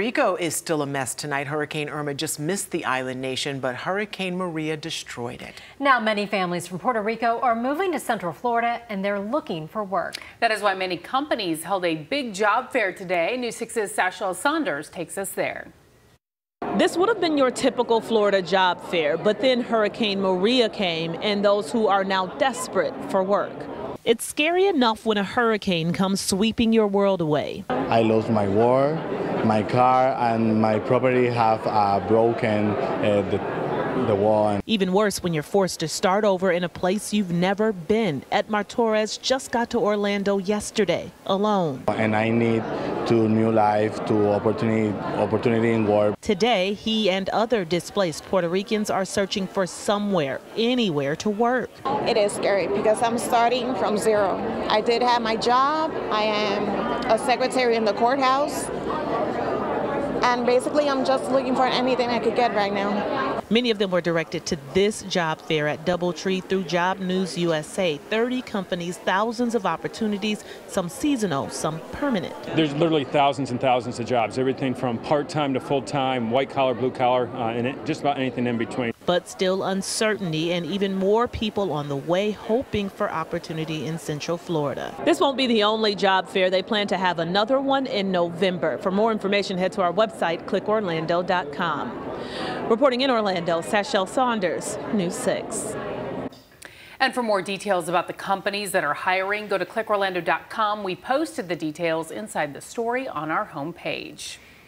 Rico is still a mess tonight. Hurricane Irma just missed the island nation, but Hurricane Maria destroyed it. Now, many families from Puerto Rico are moving to Central Florida and they're looking for work. That is why many companies held a big job fair today. News 6's Sashel Saunders takes us there. This would have been your typical Florida job fair, but then Hurricane Maria came and those who are now desperate for work. It's scary enough when a hurricane comes sweeping your world away. I lost my work, my car, and my property have uh, broken uh, the the wall. Even worse when you're forced to start over in a place you've never been. Edmar Torres just got to Orlando yesterday, alone. And I need to new life, to opportunity, opportunity in work. Today, he and other displaced Puerto Ricans are searching for somewhere, anywhere to work. It is scary because I'm starting from zero. I did have my job. I am a secretary in the courthouse. And basically, I'm just looking for anything I could get right now. Many of them were directed to this job fair at Doubletree through Job News USA. 30 companies, thousands of opportunities, some seasonal, some permanent. There's literally thousands and thousands of jobs, everything from part-time to full-time, white collar, blue collar, uh, and it, just about anything in between. But still uncertainty and even more people on the way hoping for opportunity in Central Florida. This won't be the only job fair. They plan to have another one in November. For more information, head to our website, clickorlando.com. Reporting in Orlando, Sashel Saunders, News 6. And for more details about the companies that are hiring, go to clickorlando.com. We posted the details inside the story on our homepage.